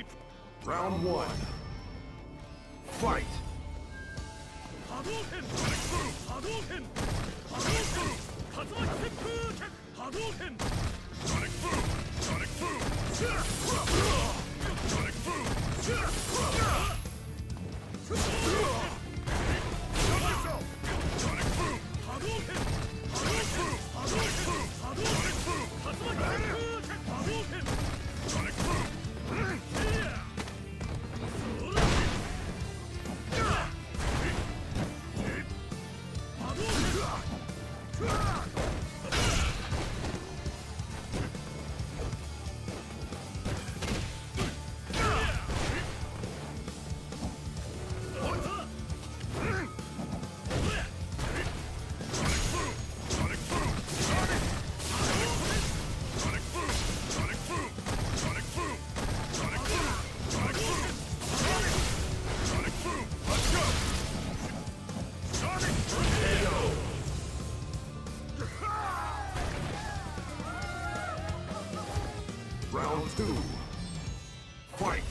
sleep. Round one. Fight! Sonic Boom! Round two. Fight!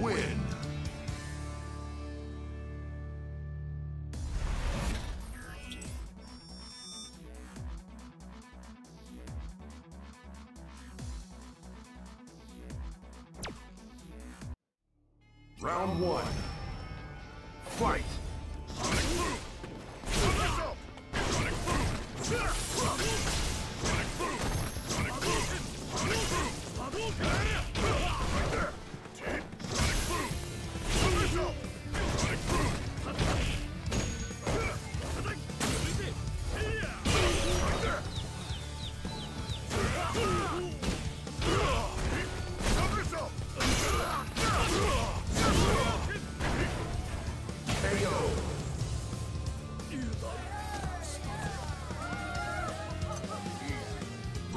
win. Round one.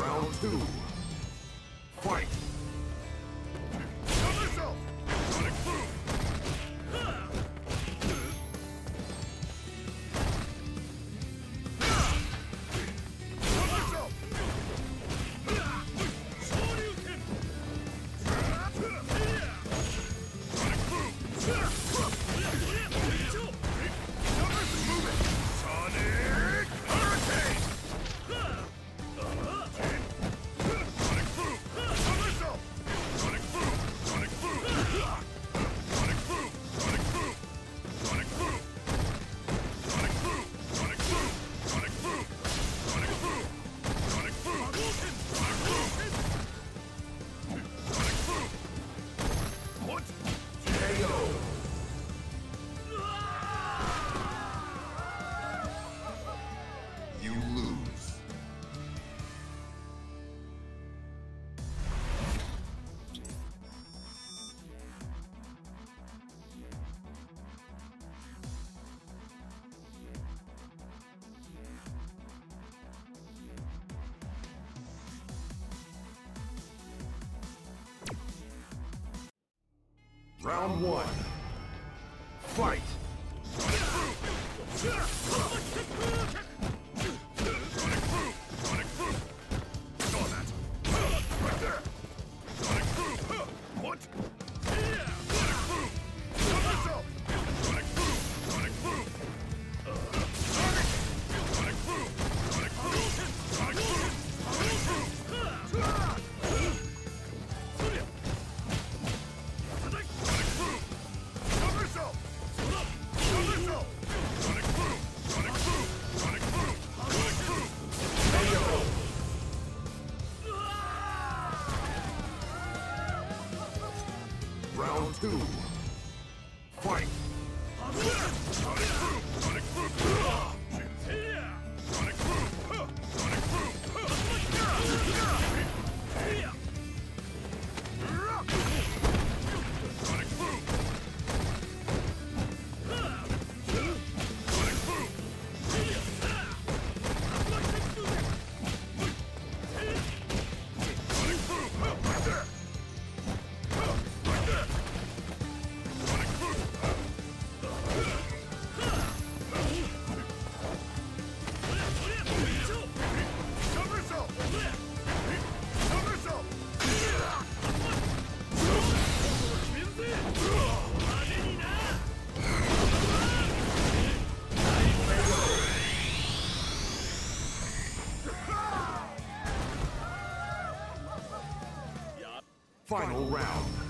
Round two. Fight! Round one. Final round.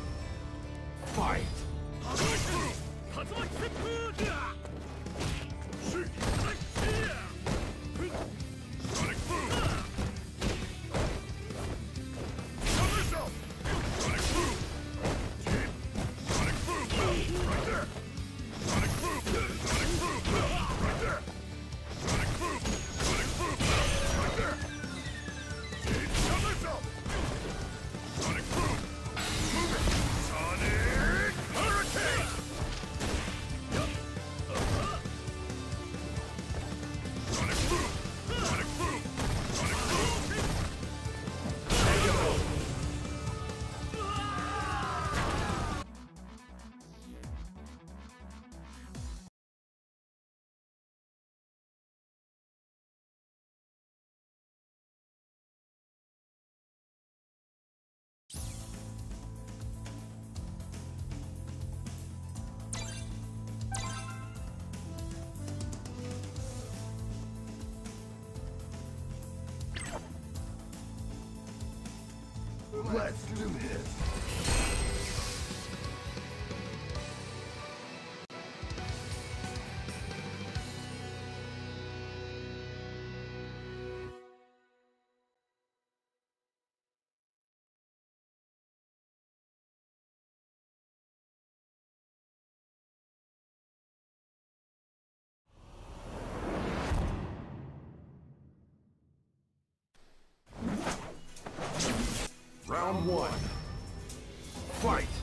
Let's do this. Round one. Fight!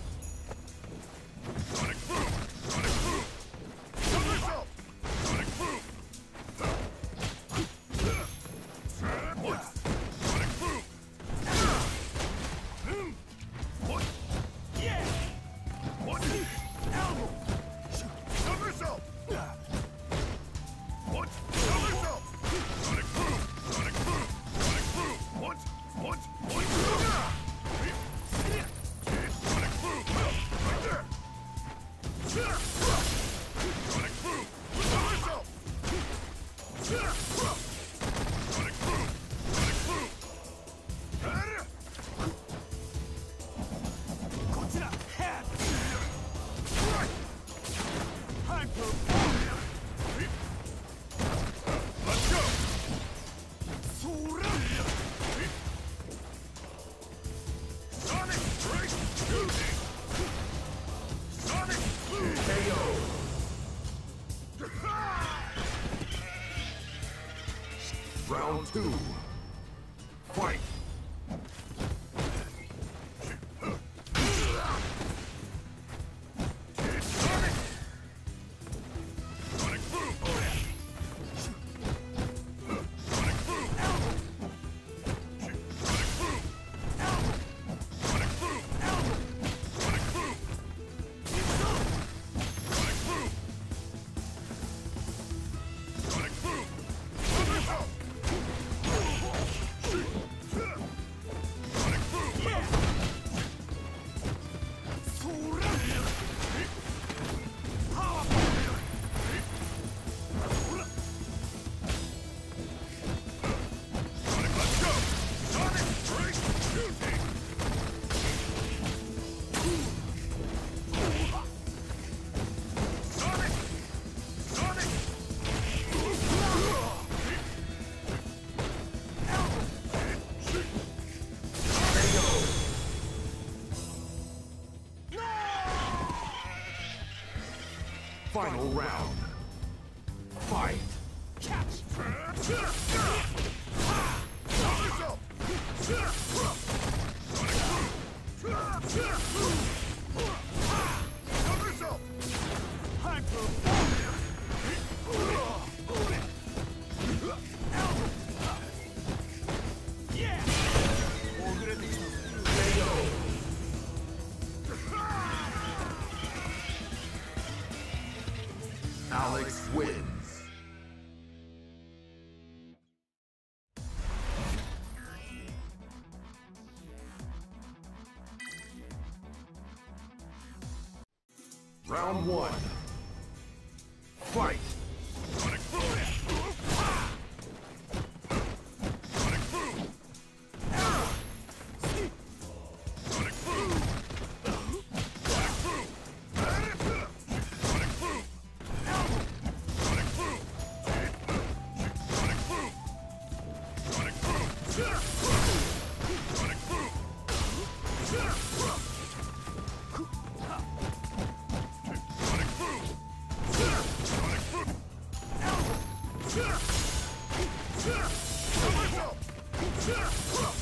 two. Final round. Fight! round one. Come on,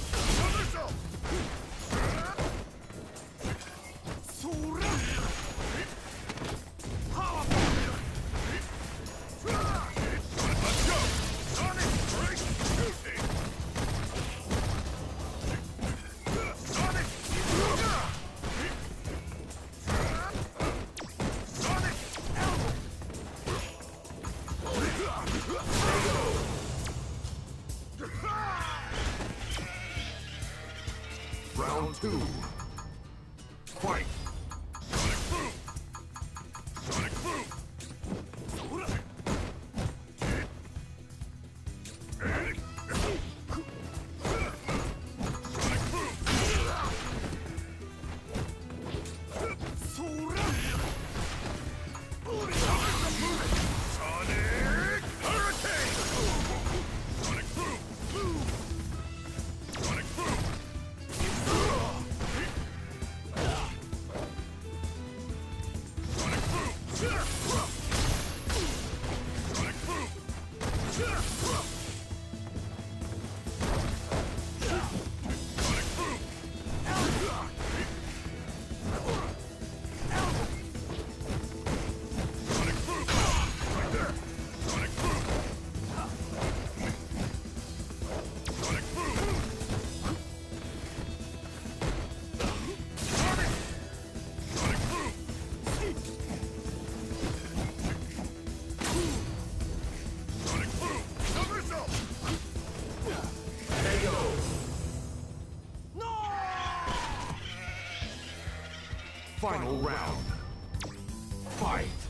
two. Final round. Fight.